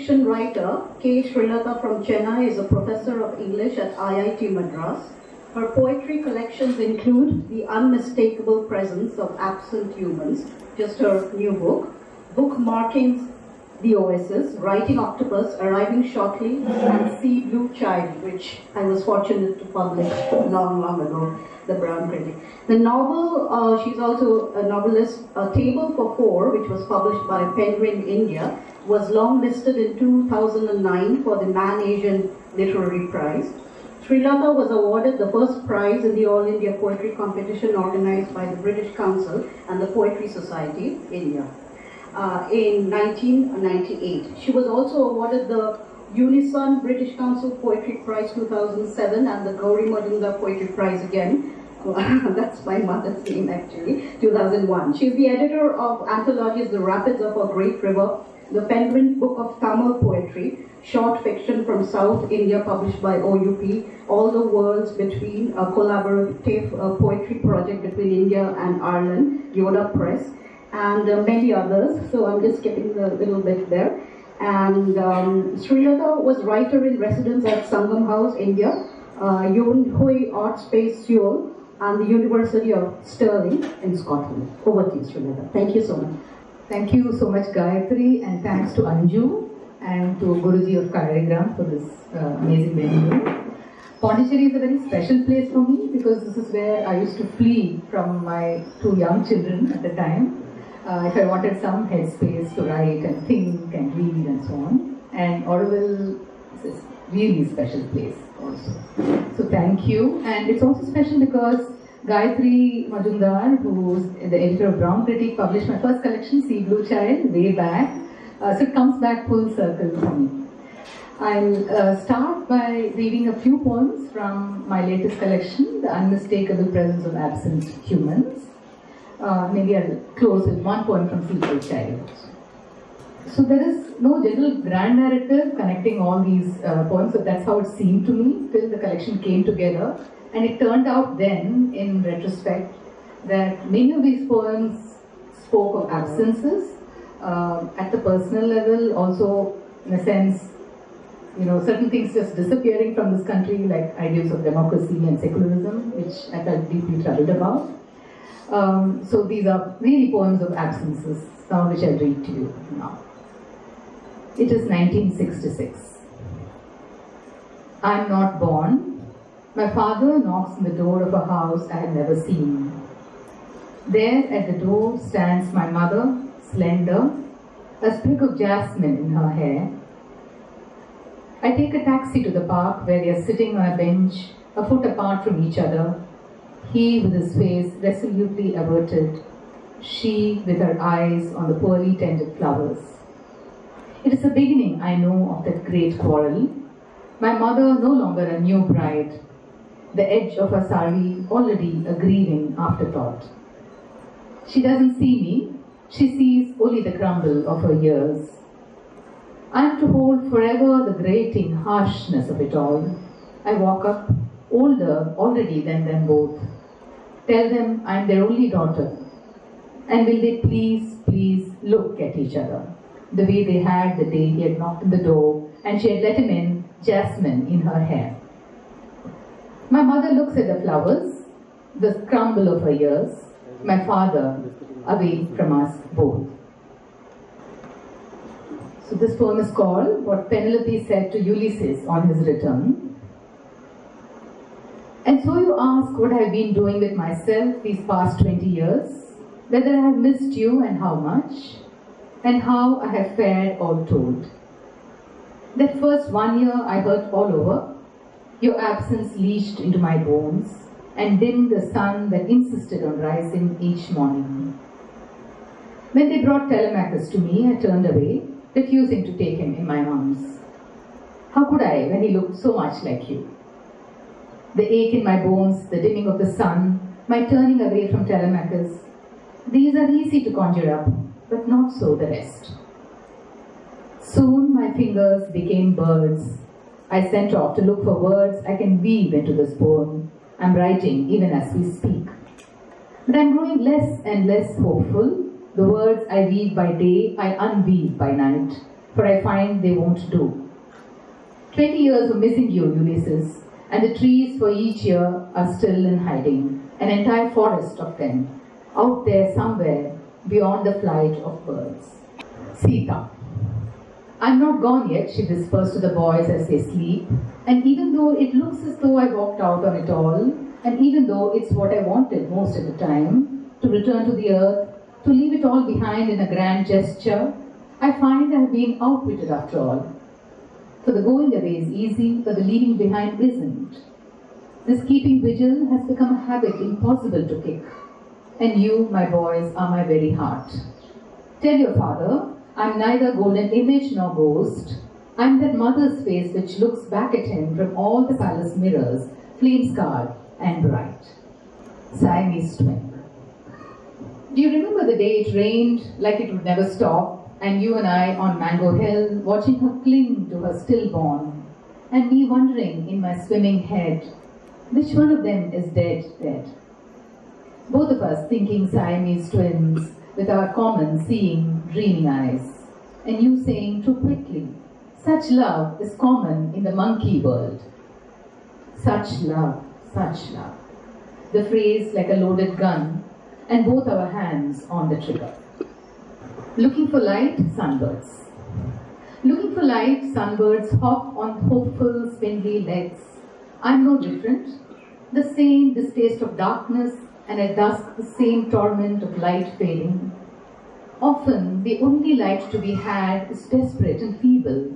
fiction writer K. Srilata from Chennai is a professor of English at IIT Madras. Her poetry collections include The Unmistakable Presence of Absent Humans, just her new book, bookmarkings The Oasis, Writing Octopus, Arriving Shortly, and Sea Blue Child, which I was fortunate to publish long, long ago, The Brown Critique. The novel, uh, she's also a novelist, A Table for Four, which was published by Penguin India, was longlisted in 2009 for the Man Asian Literary Prize. Sri Srilata was awarded the first prize in the All India Poetry Competition organized by the British Council and the Poetry Society, India, uh, in 1998. She was also awarded the Unisun British Council Poetry Prize 2007 and the Gauri Majumdar Poetry Prize again. That's my mother's name actually, 2001. She's the editor of anthologies The Rapids of a Great River, the Penguin Book of Tamil Poetry, short fiction from South India published by OUP, All the Worlds Between, a collaborative uh, poetry project between India and Ireland, Yoda Press, and uh, many others. So I'm just skipping a little bit there. And um, Srilata was writer in residence at Sangam House, India, uh, Hui Art Space, Seoul, and the University of Stirling in Scotland. Over to you, Srilata. Thank you so much. Thank you so much, Gayatri, and thanks to Anju and to Guruji of Kalarigram for this uh, amazing venue. Pondicherry is a very special place for me because this is where I used to flee from my two young children at the time. Uh, if I wanted some headspace to write and think and read and so on. And Auroville is a really special place also. So thank you. And it's also special because Gayatri Majumdar, who's the editor of Brown Critique, published my first collection, Sea Blue Child, way back. Uh, so it comes back full circle for me. I'll uh, start by reading a few poems from my latest collection, The Unmistakable Presence of Absent Humans. Uh, maybe I'll close with one poem from Sea Blue So there is no general grand narrative connecting all these uh, poems, so that's how it seemed to me till the collection came together. And it turned out then, in retrospect, that many of these poems spoke of absences uh, at the personal level, also in a sense, you know, certain things just disappearing from this country, like ideas of democracy and secularism, which I felt deeply troubled about. Um, so these are really poems of absences, some of which I'll read to you now. It is 1966. I'm not born. My father knocks on the door of a house I had never seen. There at the door stands my mother, slender, a sprig of jasmine in her hair. I take a taxi to the park where they are sitting on a bench, a foot apart from each other, he with his face resolutely averted, she with her eyes on the poorly tended flowers. It is the beginning, I know, of that great quarrel. My mother no longer a new bride, the edge of her sari already a grieving afterthought. She doesn't see me, she sees only the crumble of her years. I am to hold forever the grating harshness of it all. I walk up, older already than them both. Tell them I am their only daughter. And will they please, please look at each other the way they had the day he had knocked on the door and she had let him in, jasmine in her hair. My mother looks at the flowers, the crumble of her years, my father away from us both. So this poem is called What Penelope Said to Ulysses on His Return. And so you ask what I have been doing with myself these past 20 years, whether I have missed you and how much, and how I have fared all told. That first one year I hurt all over, your absence leached into my bones and dimmed the sun that insisted on rising each morning. When they brought Telemachus to me, I turned away, refusing to take him in my arms. How could I when he looked so much like you? The ache in my bones, the dimming of the sun, my turning away from Telemachus, these are easy to conjure up, but not so the rest. Soon my fingers became birds. I sent off to look for words I can weave into this poem. I'm writing even as we speak. But I'm growing less and less hopeful. The words I weave by day, I unweave by night. for I find they won't do. Twenty years of missing you, Ulysses, and the trees for each year are still in hiding, an entire forest of them, out there somewhere beyond the flight of birds. Sita. I'm not gone yet, she whispers to the boys as they sleep, and even though it looks as though I walked out on it all, and even though it's what I wanted most of the time, to return to the earth, to leave it all behind in a grand gesture, I find I've been outwitted after all. For the going away is easy, but the leaving behind isn't. This keeping vigil has become a habit impossible to kick. And you, my boys, are my very heart. Tell your father, I'm neither golden image nor ghost. I'm that mother's face which looks back at him from all the palace mirrors, flame scarred and bright. Siamese twin. Do you remember the day it rained like it would never stop, and you and I on Mango Hill watching her cling to her stillborn, and me wondering in my swimming head, which one of them is dead, dead? Both of us thinking Siamese twins with our common seeing, dreaming eyes, and you saying too quickly, such love is common in the monkey world. Such love, such love. The phrase like a loaded gun, and both our hands on the trigger. Looking for light, sunbirds. Looking for light, sunbirds hop on hopeful, spindly legs. I'm no different. The same distaste of darkness, and at dusk the same torment of light failing. Often the only light to be had is desperate and feeble,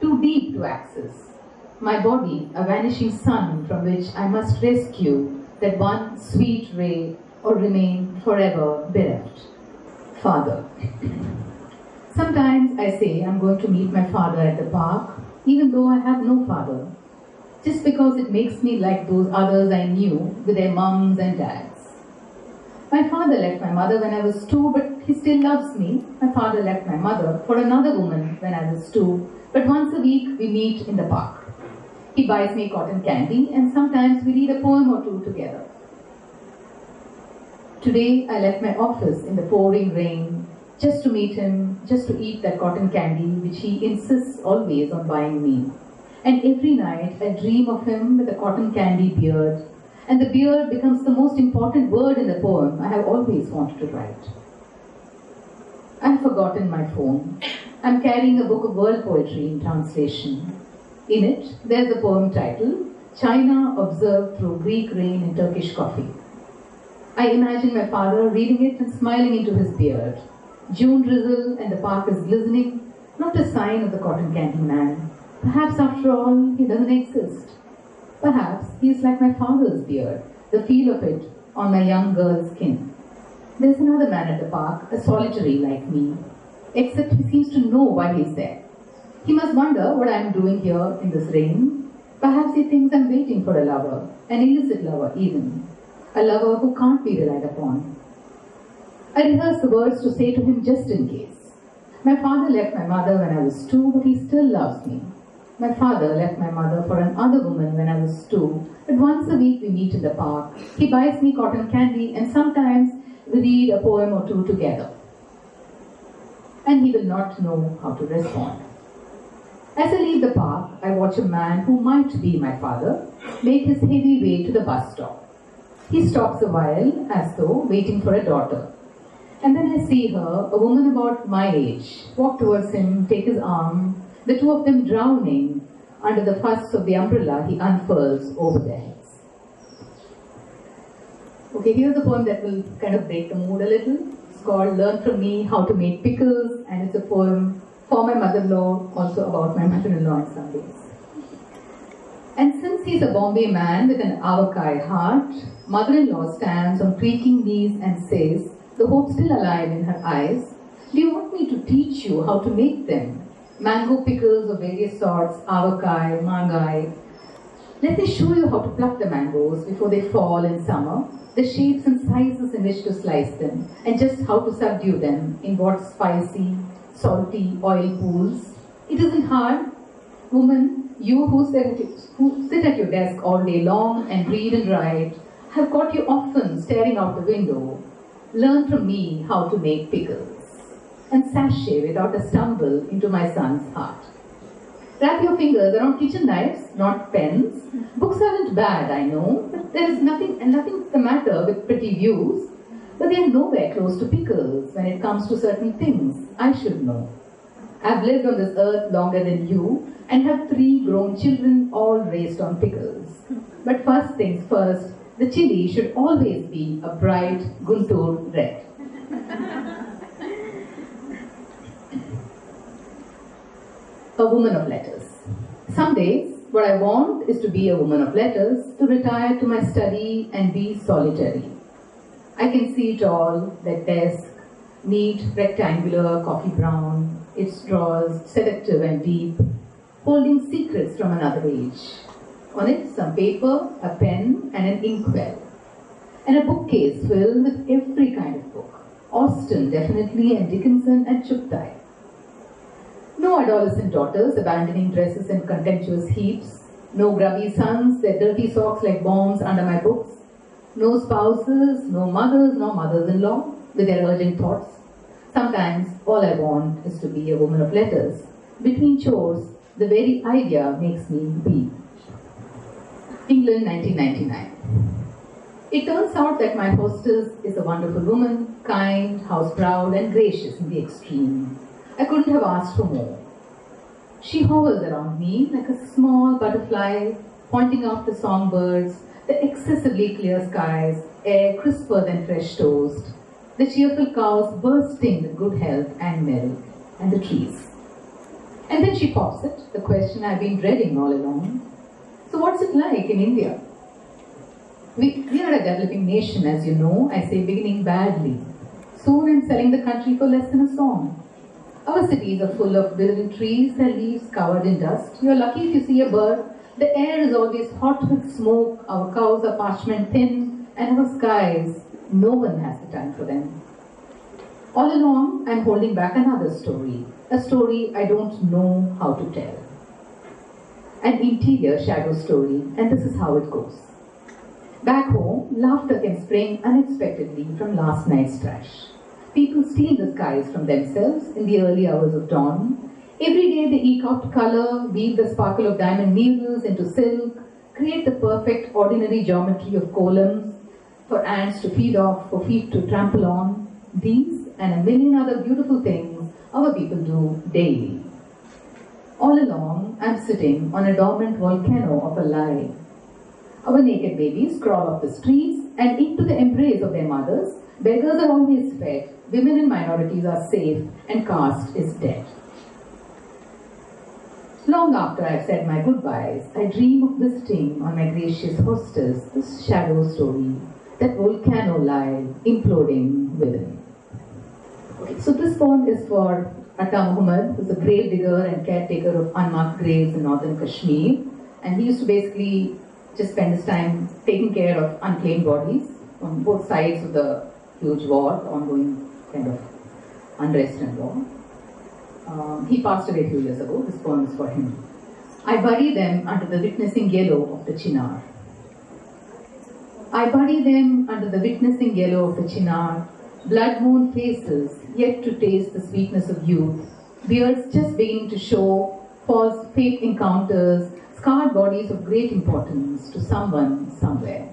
too deep to access. My body, a vanishing sun from which I must rescue that one sweet ray or remain forever bereft. Father. Sometimes I say I'm going to meet my father at the park, even though I have no father, just because it makes me like those others I knew with their mums and dads. My father left my mother when I was two, but he still loves me. My father left my mother for another woman when I was two, but once a week we meet in the park. He buys me cotton candy and sometimes we read a poem or two together. Today I left my office in the pouring rain just to meet him, just to eat that cotton candy which he insists always on buying me. And every night I dream of him with a cotton candy beard, and the beard becomes the most important word in the poem I have always wanted to write. I've forgotten my phone. I'm carrying a book of world poetry in translation. In it, there's a poem titled China Observed Through Greek Rain and Turkish Coffee. I imagine my father reading it and smiling into his beard. June drizzle and the park is glistening, not a sign of the cotton candy man. Perhaps after all, he doesn't exist. Perhaps he is like my father's beard, the feel of it on my young girl's skin. There's another man at the park, a solitary like me, except he seems to know why he's there. He must wonder what I am doing here in this rain. Perhaps he thinks I'm waiting for a lover, an illicit lover even a lover who can't be relied upon. I rehearse the words to say to him just in case. My father left my mother when I was two, but he still loves me. My father left my mother for another woman when I was two, but once a week we meet in the park. He buys me cotton candy and sometimes we read a poem or two together. And he will not know how to respond. As I leave the park, I watch a man who might be my father make his heavy way to the bus stop. He stops a while, as though waiting for a daughter. And then I see her, a woman about my age, walk towards him, take his arm, the two of them drowning under the fuss of the umbrella he unfurls over their heads. Okay, here's a poem that will kind of break the mood a little. It's called Learn From Me How to Make Pickles, and it's a poem for my mother-in-law, also about my mother-in-law on some days. And since he's a Bombay man with an Avakai heart, mother-in-law stands on creaking knees and says, the hope still alive in her eyes, do you want me to teach you how to make them? Mango pickles of various sorts, avakai, mangai. Let me show you how to pluck the mangoes before they fall in summer, the shapes and sizes in which to slice them, and just how to subdue them in what spicy, salty oil pools. It isn't hard. Woman, you who sit, at, who sit at your desk all day long and read and write have caught you often staring out the window. Learn from me how to make pickles. and sashay without a stumble into my son's heart. Wrap your fingers around kitchen knives, not pens. Books aren't bad, I know, but there is nothing and nothing's the matter with pretty views. But they are nowhere close to pickles when it comes to certain things I should know. I've lived on this earth longer than you and have three grown children all raised on pickles. But first things first, the chili should always be a bright Guntur red. a woman of letters. Some days, what I want is to be a woman of letters, to retire to my study and be solitary. I can see it all, that desk, neat, rectangular, coffee brown, its draws, seductive and deep, holding secrets from another age. On it, some paper, a pen, and an inkwell. And a bookcase filled with every kind of book. Austen, definitely, and Dickinson and Chughtai. No adolescent daughters abandoning dresses in contemptuous heaps. No grubby sons, their dirty socks like bombs under my books. No spouses, no mothers, no mothers-in-law with their urgent thoughts. Sometimes all I want is to be a woman of letters. Between chores, the very idea makes me be. England 1999. It turns out that my hostess is a wonderful woman, kind, house proud, and gracious in the extreme. I couldn't have asked for more. She hovers around me like a small butterfly, pointing out the songbirds, the excessively clear skies, air crisper than fresh toast, the cheerful cows bursting with good health and milk, and the trees. And then she pops it, the question I've been dreading all along. So what's it like in India? We, we are a developing nation, as you know, I say beginning badly. Soon I'm selling the country for less than a song. Our cities are full of building trees, their leaves covered in dust. You're lucky if you see a bird. The air is always hot with smoke, our cows are parchment thin, and our skies, no one has the time for them. All along, I'm holding back another story, a story I don't know how to tell. An interior shadow story, and this is how it goes. Back home, laughter can spring unexpectedly from last night's trash. People steal the skies from themselves in the early hours of dawn. Every day they eke out color, weave the sparkle of diamond needles into silk, create the perfect ordinary geometry of columns for ants to feed off, for feet to trample on. These and a million other beautiful things our people do daily. All along, I'm sitting on a dormant volcano of a lie. Our naked babies crawl off the streets and into the embrace of their mothers. Beggars are always fed, women and minorities are safe, and caste is dead. Long after I've said my goodbyes, I dream of visiting on my gracious hostess this shadow story, that volcano lie imploding within. Okay, so this poem is for Atta Muhammad, who's a grave digger and caretaker of unmarked graves in northern Kashmir. And he used to basically just spend his time taking care of unclaimed bodies on both sides of the huge war, ongoing kind of unrest and war. Um, he passed away a few years ago. This poem is for him. I bury them under the witnessing yellow of the chinar. I bury them under the witnessing yellow of the chinar, blood moon faces yet to taste the sweetness of youth, beards just beginning to show, false fake encounters, scarred bodies of great importance to someone somewhere.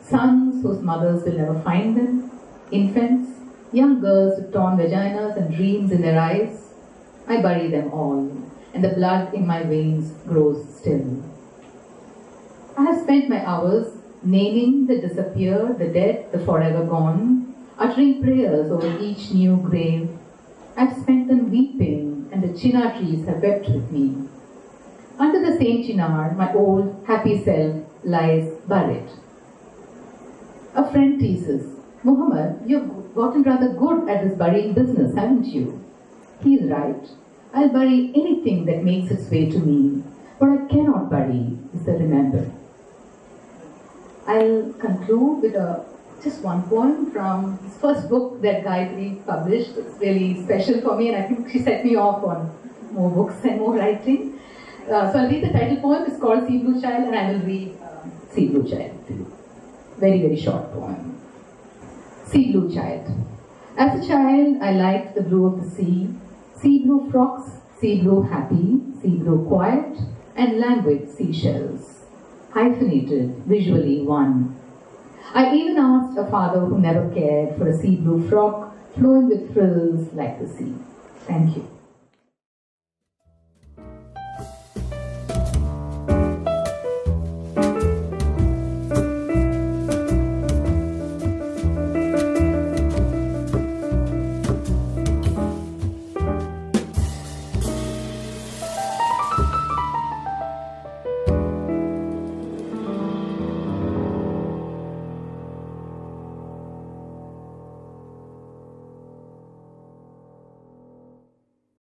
Sons whose mothers will never find them, infants, young girls with torn vaginas and dreams in their eyes. I bury them all, and the blood in my veins grows still. I have spent my hours naming the disappeared, the dead, the forever gone, uttering prayers over each new grave. I've spent them weeping, and the chinar trees have wept with me. Under the same chinar, my old, happy self lies buried. A friend teases, Muhammad, you've gotten rather good at this burying business, haven't you? He's right. I'll bury anything that makes its way to me. What I cannot bury is the remember. I'll conclude with a just one poem from his first book that Gayatri published. It's really special for me, and I think she set me off on more books and more writing. Uh, so I'll read the title poem. It's called Sea Blue Child, and I will read um, Sea Blue Child. Very, very short poem. Sea Blue Child. As a child, I liked the blue of the sea, sea blue frocks, sea blue happy, sea blue quiet, and languid seashells. Hyphenated, visually one. I even asked a father who never cared for a sea blue frock flowing with frills like the sea. Thank you.